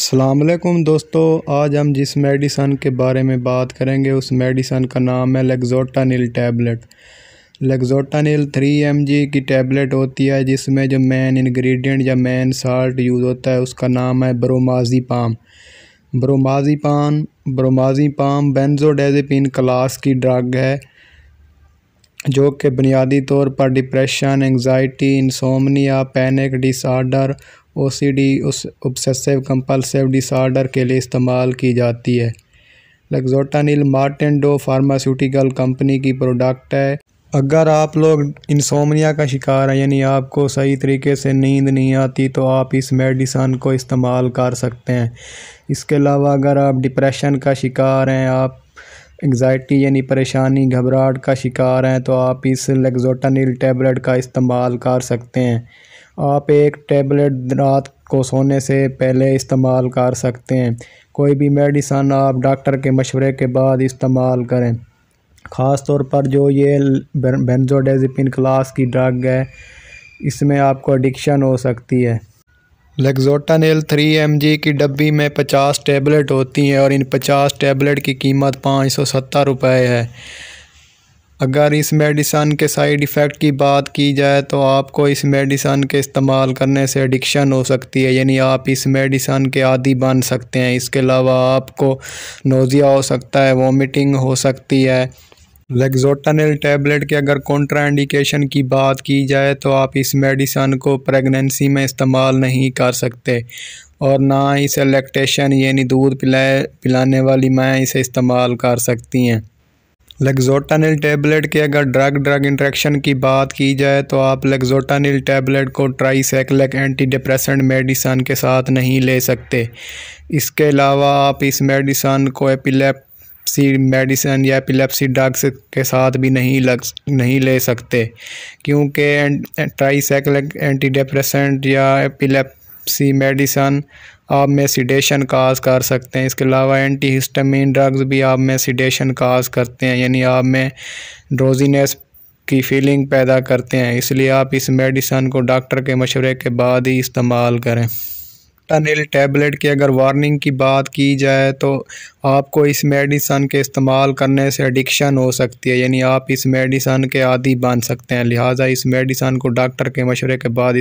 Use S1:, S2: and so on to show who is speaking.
S1: असलकुम दोस्तों, आज हम जिस मेडिसन के बारे में बात करेंगे, उस मेडिसन का नाम है Lexotanil tablet Lexotanil three M G की टैबलेट होती है, जिसमें जो मेन इंग्रेडिएंट या मेन साल्ट यूज़ होता है, उसका नाम है bromazepam bromazepam bromazepam benzodiazepine class की ड्रग है। जो कि बुनियादी तौर पर depression anxiety insomnia panic disorder OCD उस ऑब्सेसिव कंपल्सिव डिसऑर्डर के लिए इस्तेमाल की जाती है। लग्जोटानिल मार्टेंडो फार्मास्यूटिकल कंपनी की प्रोडक्ट है। अगर आप लोग इंसोमनिया का शिकार हैं, यानी आपको सही तरीके से नींद नहीं आती तो आप इस मेडिसन को इस्तेमाल कर सकते हैं। इसके अलावा अगर आप डिप्रेशन का शिकार हैं, आप एग्ज़ाइटी यानी परेशानी, घबराहट का शिकार हैं तो आप इस लेग्जोटानिल टैबलेट का इस्तेमाल कर सकते हैं। आप एक टैबलेट रात को सोने से पहले इस्तेमाल कर सकते हैं। कोई भी मेडिसन आप डॉक्टर के मशवरे के बाद इस्तेमाल करें। ख़ास तौर पर जो ये बेंजोडेजिपिन क्लास की ड्रग है, इसमें आपको एडिक्शन हो सकती है। लेग्जोटानेल थ्री एम जी की डब्बी में पचास टैबलेट होती हैं और इन पचास टैबलेट की कीमत पाँच सौ सत्तर रुपये है। अगर इस मेडिसन के साइड इफ़ेक्ट की बात की जाए तो आपको इस मेडिसन के इस्तेमाल करने से एडिक्शन हो सकती है, यानी आप इस मेडिसन के आदि बन सकते हैं। इसके अलावा आपको नोज़िया हो सकता है, वॉमिटिंग हो सकती है लेग्जोटानिल टैबलेट के अगर कॉन्ट्रा इंडिकेशन की बात की जाए तो आप इस मेडिसन को प्रेगनेंसी में इस्तेमाल नहीं कर सकते और ना इसे लैक्टेशन यानी दूध पिलाए पिलाने वाली माँ इसे इस्तेमाल कर सकती हैं। लेग्जोटानिल टैबलेट के अगर ड्रग ड्रग इंट्रैक्शन की बात की जाए तो आप लेग्जोटानिल टैबलेट को ट्राईसाइक्लिक एंटी डिप्रेसेंट मेडिसन के साथ नहीं ले सकते। इसके अलावा आप इस मेडिसन को एपिलेप्सी मेडिसन या एपिलेप्सी ड्रग्स के साथ भी नहीं लग, नहीं ले सकते, क्योंकि ट्राईसाइक्लिक एंटी डिप्रेसेंट या एपिलेप्सी मेडिसन आप में सीडेशन काज कर सकते हैं। इसके अलावा एंटी हिस्टामिन ड्रग्स भी आप में सीडेशन काज करते हैं, यानी आप में ड्रोजीनेस की फीलिंग पैदा करते हैं। इसलिए आप इस मेडिसन को डॉक्टर के मशवरे के बाद ही इस्तेमाल करें। टनिल टैबलेट की अगर वार्निंग की बात की जाए तो आपको इस मेडिसन के इस्तेमाल करने से एडिक्शन हो सकती है, यानी आप इस मेडिसन के आदि बन सकते हैं। लिहाजा इस मेडिसन को डॉक्टर के मशवरे के बाद